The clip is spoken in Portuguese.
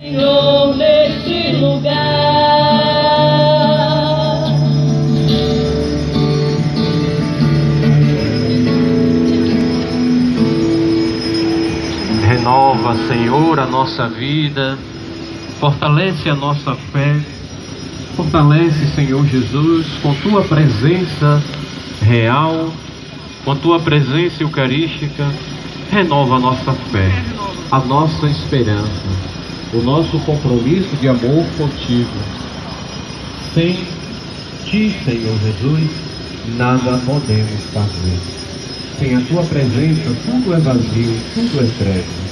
Senhor, neste lugar. Renova, Senhor, a nossa vida, fortalece a nossa fé, fortalece, Senhor Jesus, com tua presença real, com tua presença eucarística, renova a nossa fé, a nossa esperança, o nosso compromisso de amor contigo. Sem ti, Senhor Jesus, nada podemos fazer. Sem a tua presença, tudo é vazio, tudo é trevas.